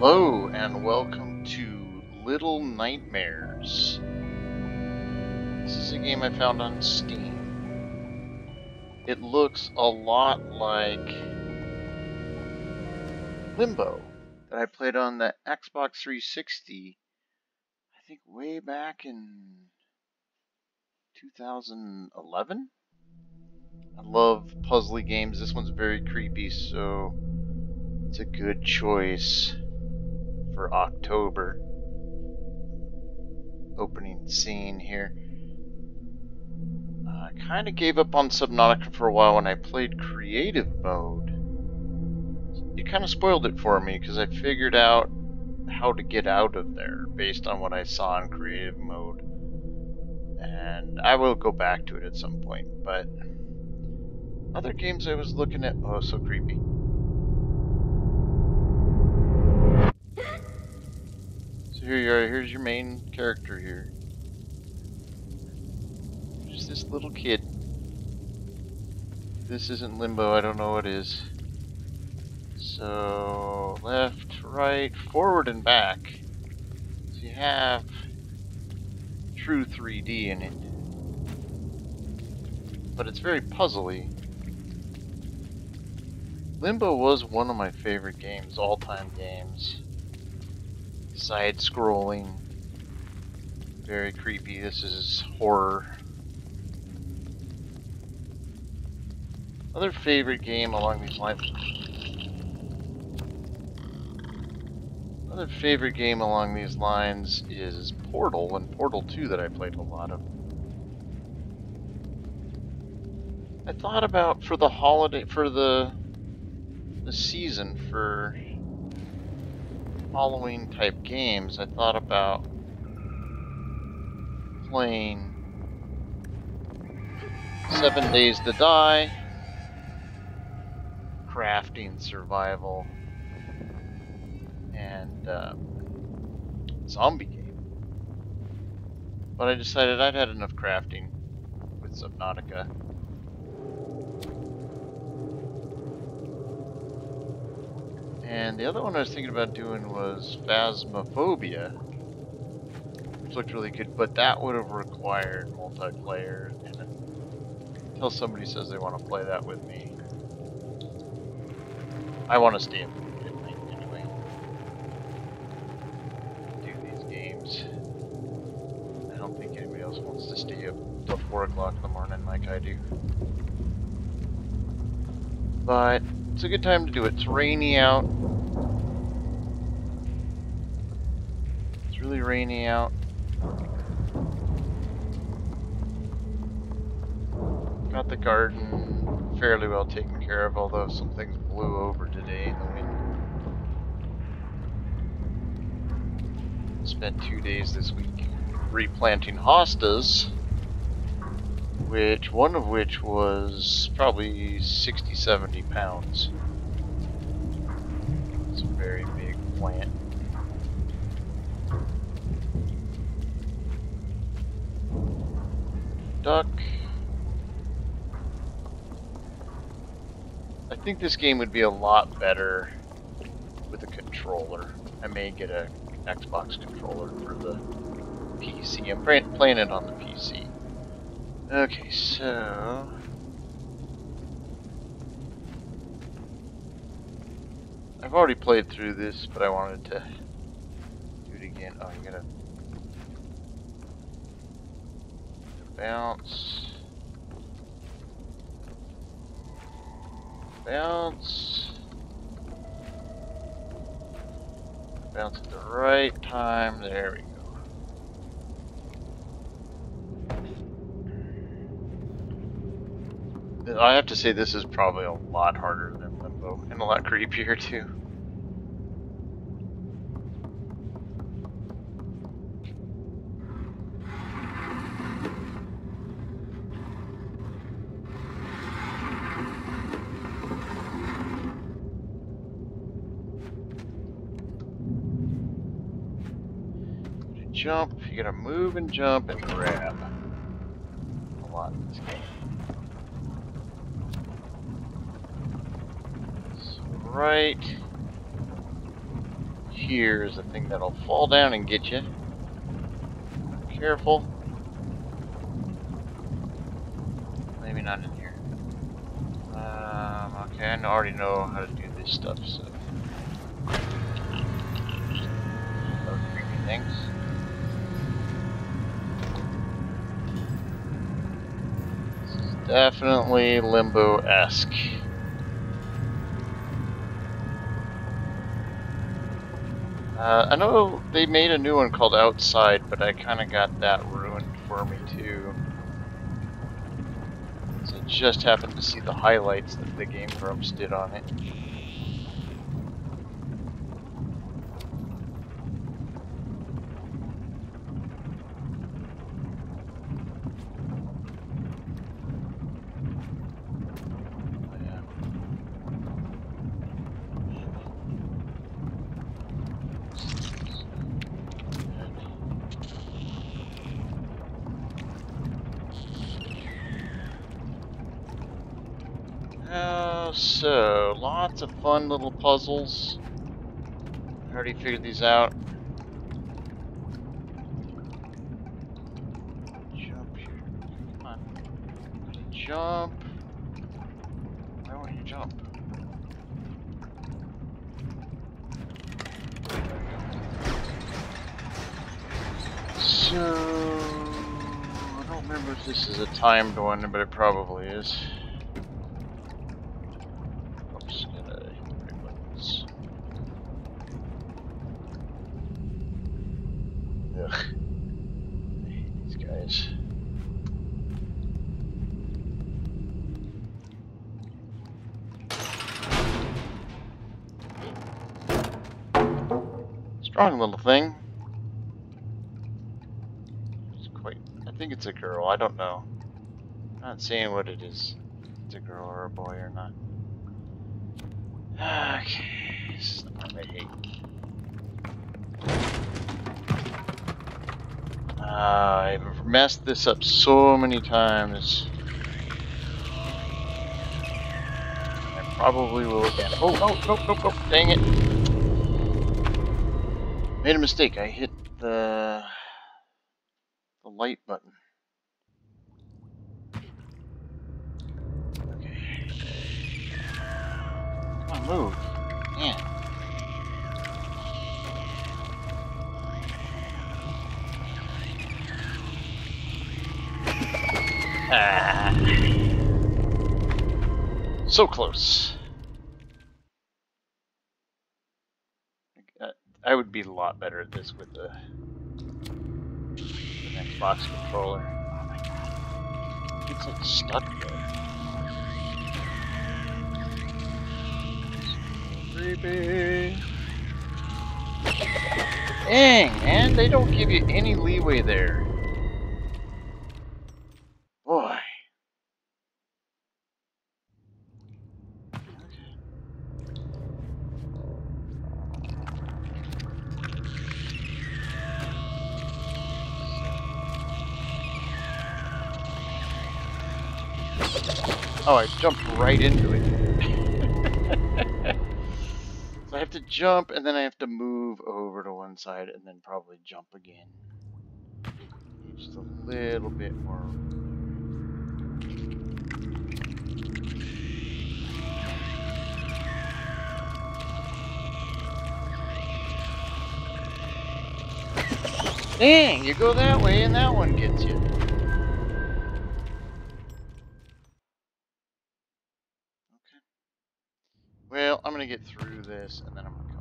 Hello, and welcome to Little Nightmares. This is a game I found on Steam. It looks a lot like Limbo that I played on the Xbox 360, I think way back in 2011. I love puzzly games. This one's very creepy, so it's a good choice for October. Opening scene here. I kind of gave up on Subnautica for a while when I played creative mode. It kind of spoiled it for me because I figured out how to get out of there based on what I saw in creative mode. And I will go back to it at some point, but other games I was looking at, oh, so creepy. Here you are, here's your main character here. Just this little kid. This isn't Limbo, I don't know what is. So, left, right, forward and back. So you have true 3D in it. But it's very puzzly. Limbo was one of my favorite games, all-time games. Side-scrolling, very creepy. This is horror. Other favorite game along these lines. Other favorite game along these lines is Portal and Portal 2 that I played a lot of. I thought about for the holiday for the the season for Halloween type games, I thought about playing Seven Days to Die, crafting survival, and uh, zombie game. But I decided I'd had enough crafting with Subnautica. And the other one I was thinking about doing was Phasmophobia, which looked really good, but that would have required multiplayer. And until somebody says they want to play that with me, I want to stay midnight anyway. Do these games. I don't think anybody else wants to stay up till 4 o'clock in the morning like I do. But it's a good time to do it. It's rainy out. It's really rainy out. Got the garden fairly well taken care of, although some things blew over today in the wind. Spent two days this week replanting hostas which one of which was probably 60 70 pounds. It's a very big plant. Duck. I think this game would be a lot better with a controller. I may get a Xbox controller for the PC I'm playing it on the PC Okay, so... I've already played through this, but I wanted to do it again. Oh, you gotta... Bounce. Bounce. Bounce at the right time. There we go. I have to say this is probably a lot harder than Limbo and a lot creepier too. Jump, you gotta move and jump and grab. A lot in this game. Right here is a thing that'll fall down and get you. Careful. Maybe not in here. Um, okay, I already know how to do this stuff, so. Those creepy things. This is definitely limbo-esque. Uh, I know they made a new one called Outside, but I kind of got that ruined for me too. So I just happened to see the highlights that the Game Grumps did on it. Uh, so, lots of fun little puzzles. I already figured these out. Jump here. Come on. Jump. Why won't you jump? So, I don't remember if this is a timed one, but it probably is. Oops, gotta hit the right buttons. Ugh. I hate these guys. Strong little thing. It's quite. I think it's a girl. I don't know. I'm Not seeing what it is. It's a girl or a boy or not. Okay, this is the part I hate. Uh, I've messed this up so many times. I probably will again. Oh, no, no, no, no, dang it. Made a mistake. I hit the the light button. Okay. Come on, move. Man. Ah. So close. Uh, I would be a lot better at this with the, the Xbox controller. Oh my god. It's like stuck there. Creepy. Dang, man, they don't give you any leeway there. Boy. Oh, I jumped right into it. so I have to jump and then I have to move over to one side and then probably jump again. Just a little bit more. Dang, you go that way and that one gets you. Okay. Well, I'm gonna get through this and then I'm gonna